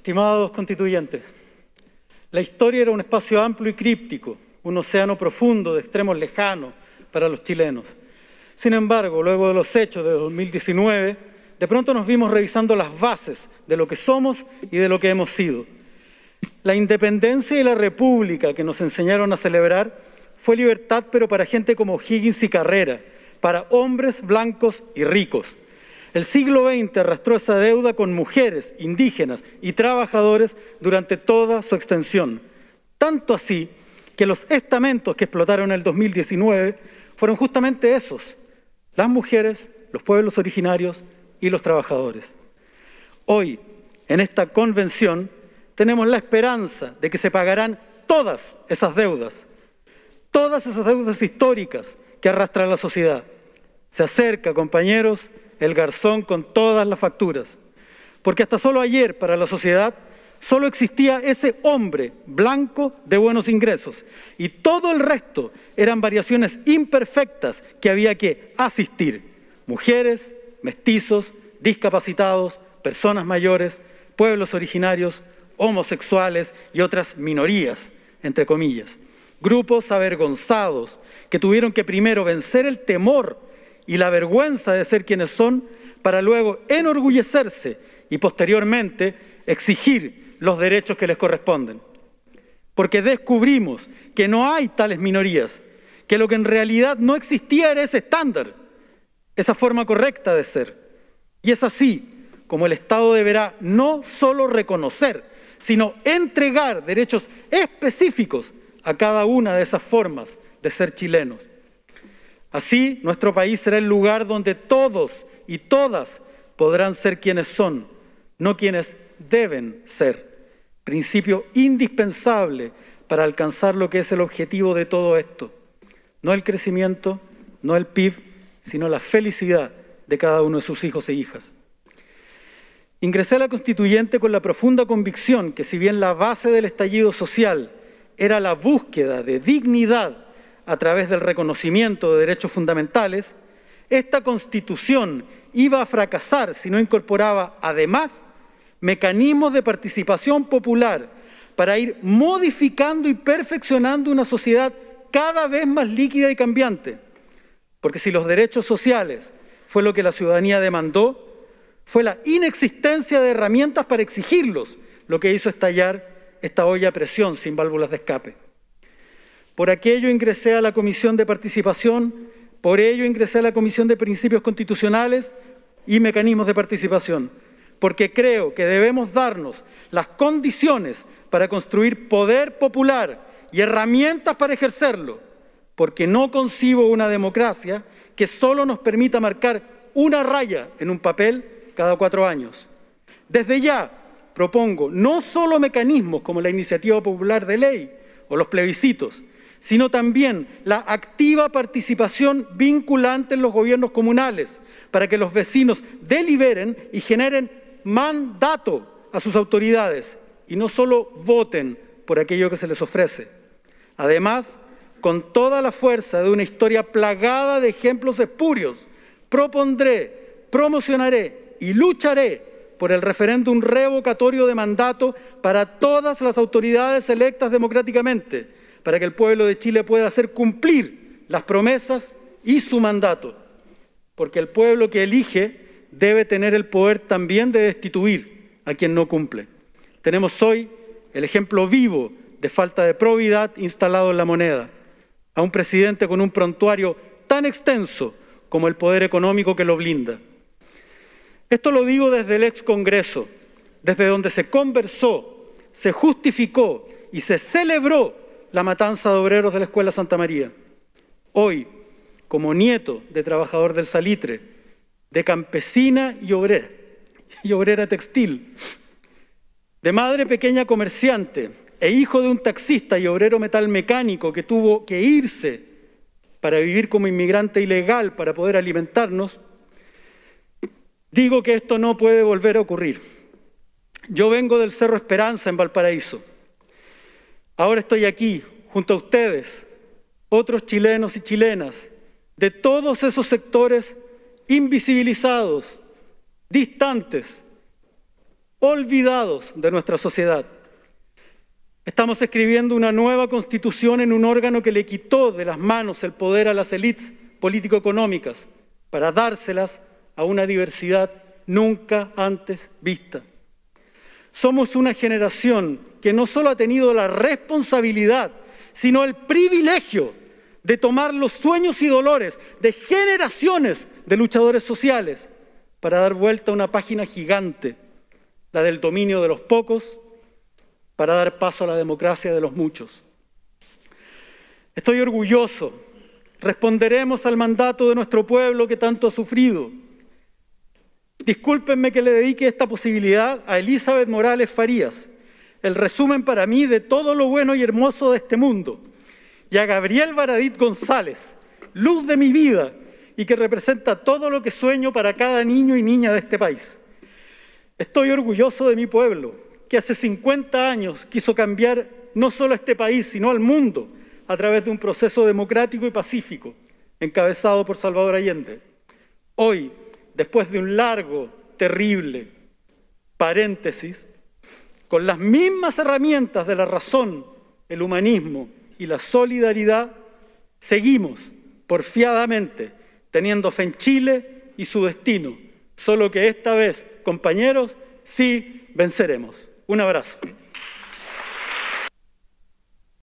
Estimados constituyentes, la historia era un espacio amplio y críptico, un océano profundo de extremos lejanos para los chilenos. Sin embargo, luego de los hechos de 2019, de pronto nos vimos revisando las bases de lo que somos y de lo que hemos sido. La independencia y la república que nos enseñaron a celebrar fue libertad, pero para gente como Higgins y Carrera, para hombres blancos y ricos. El siglo XX arrastró esa deuda con mujeres, indígenas y trabajadores durante toda su extensión. Tanto así que los estamentos que explotaron en el 2019 fueron justamente esos, las mujeres, los pueblos originarios y los trabajadores. Hoy, en esta convención, tenemos la esperanza de que se pagarán todas esas deudas, todas esas deudas históricas que arrastra la sociedad. Se acerca, compañeros, el garzón con todas las facturas. Porque hasta solo ayer para la sociedad solo existía ese hombre blanco de buenos ingresos y todo el resto eran variaciones imperfectas que había que asistir. Mujeres, mestizos, discapacitados, personas mayores, pueblos originarios, homosexuales y otras minorías, entre comillas. Grupos avergonzados que tuvieron que primero vencer el temor y la vergüenza de ser quienes son para luego enorgullecerse y posteriormente exigir los derechos que les corresponden. Porque descubrimos que no hay tales minorías, que lo que en realidad no existía era ese estándar, esa forma correcta de ser. Y es así como el Estado deberá no solo reconocer, sino entregar derechos específicos a cada una de esas formas de ser chilenos. Así, nuestro país será el lugar donde todos y todas podrán ser quienes son, no quienes deben ser. Principio indispensable para alcanzar lo que es el objetivo de todo esto. No el crecimiento, no el PIB, sino la felicidad de cada uno de sus hijos e hijas. Ingresé a la constituyente con la profunda convicción que si bien la base del estallido social era la búsqueda de dignidad a través del reconocimiento de derechos fundamentales, esta constitución iba a fracasar si no incorporaba además mecanismos de participación popular para ir modificando y perfeccionando una sociedad cada vez más líquida y cambiante. Porque si los derechos sociales fue lo que la ciudadanía demandó, fue la inexistencia de herramientas para exigirlos lo que hizo estallar esta olla a presión sin válvulas de escape. Por aquello ingresé a la Comisión de Participación, por ello ingresé a la Comisión de Principios Constitucionales y Mecanismos de Participación, porque creo que debemos darnos las condiciones para construir poder popular y herramientas para ejercerlo, porque no concibo una democracia que solo nos permita marcar una raya en un papel cada cuatro años. Desde ya propongo no solo mecanismos como la iniciativa popular de ley o los plebiscitos, sino también la activa participación vinculante en los gobiernos comunales, para que los vecinos deliberen y generen mandato a sus autoridades y no solo voten por aquello que se les ofrece. Además, con toda la fuerza de una historia plagada de ejemplos espurios, propondré, promocionaré y lucharé por el referéndum revocatorio de mandato para todas las autoridades electas democráticamente para que el pueblo de Chile pueda hacer cumplir las promesas y su mandato, porque el pueblo que elige debe tener el poder también de destituir a quien no cumple. Tenemos hoy el ejemplo vivo de falta de probidad instalado en la moneda, a un presidente con un prontuario tan extenso como el poder económico que lo blinda. Esto lo digo desde el ex Congreso, desde donde se conversó, se justificó y se celebró la matanza de obreros de la Escuela Santa María. Hoy, como nieto de trabajador del salitre, de campesina y obrera, y obrera textil, de madre pequeña comerciante e hijo de un taxista y obrero metal mecánico que tuvo que irse para vivir como inmigrante ilegal para poder alimentarnos, digo que esto no puede volver a ocurrir. Yo vengo del Cerro Esperanza en Valparaíso Ahora estoy aquí junto a ustedes, otros chilenos y chilenas, de todos esos sectores invisibilizados, distantes, olvidados de nuestra sociedad. Estamos escribiendo una nueva constitución en un órgano que le quitó de las manos el poder a las élites político-económicas para dárselas a una diversidad nunca antes vista. Somos una generación que no solo ha tenido la responsabilidad, sino el privilegio de tomar los sueños y dolores de generaciones de luchadores sociales para dar vuelta a una página gigante, la del dominio de los pocos, para dar paso a la democracia de los muchos. Estoy orgulloso, responderemos al mandato de nuestro pueblo que tanto ha sufrido. Discúlpenme que le dedique esta posibilidad a Elizabeth Morales Farías, el resumen para mí de todo lo bueno y hermoso de este mundo, y a Gabriel Baradit González, luz de mi vida y que representa todo lo que sueño para cada niño y niña de este país. Estoy orgulloso de mi pueblo, que hace 50 años quiso cambiar no solo este país, sino al mundo, a través de un proceso democrático y pacífico, encabezado por Salvador Allende. Hoy, después de un largo, terrible paréntesis, con las mismas herramientas de la razón, el humanismo y la solidaridad, seguimos porfiadamente teniendo fe en Chile y su destino. Solo que esta vez, compañeros, sí venceremos. Un abrazo.